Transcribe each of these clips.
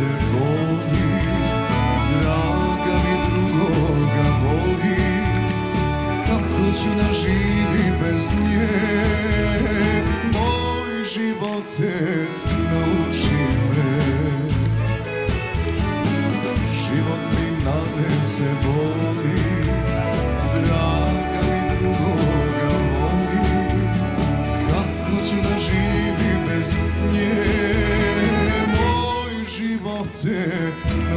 srdce voní, dragami drugoga voli, kako ću da Yeah.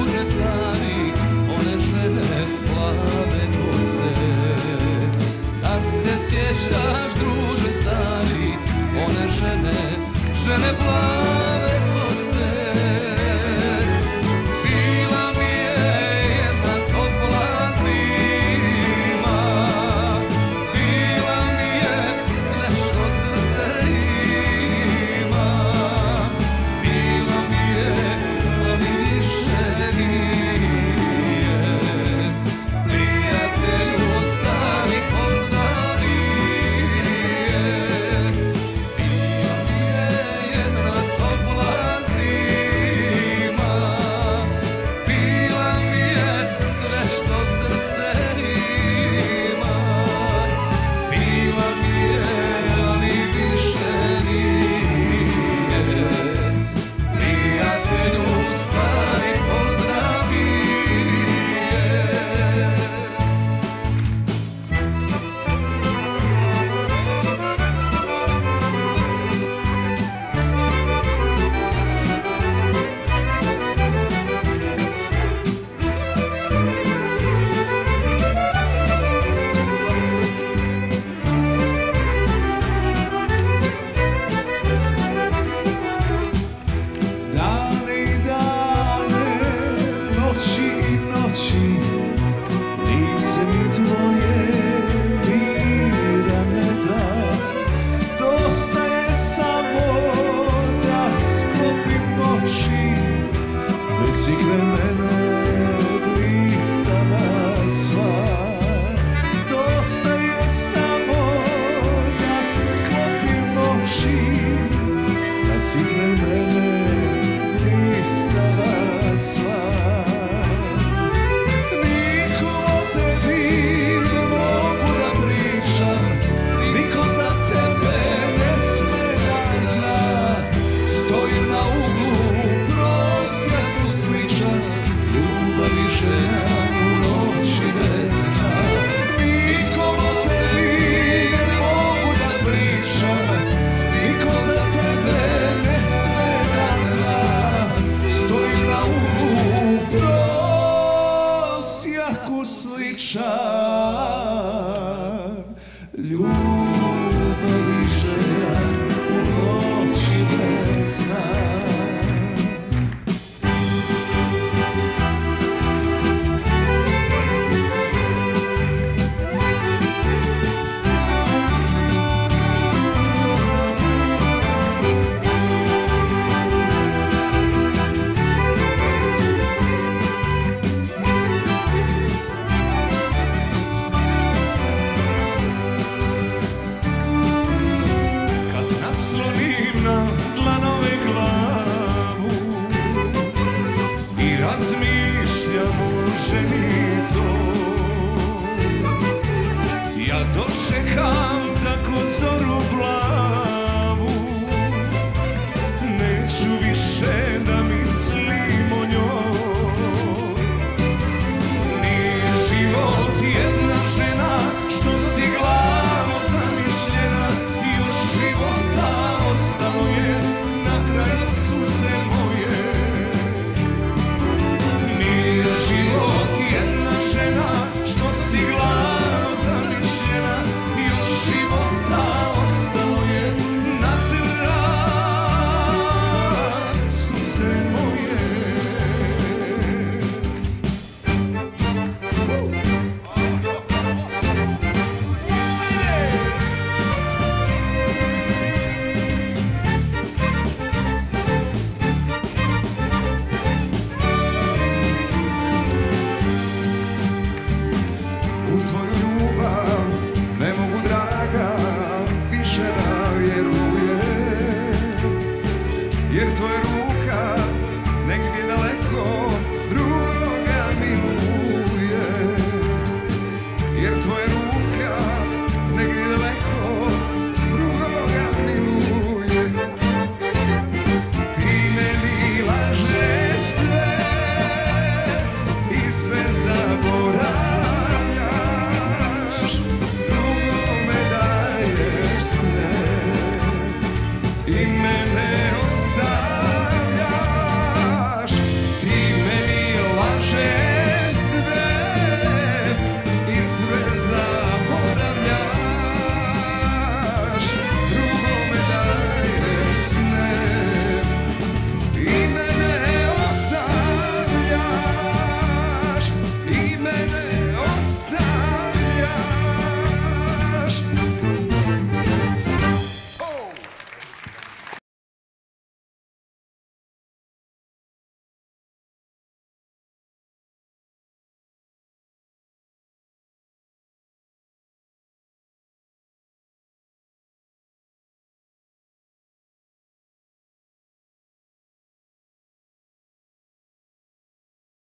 tuđe sani, one žene plave kose. Kad se sjećaš, druže stari, one žene, žene plave kose. Мир твой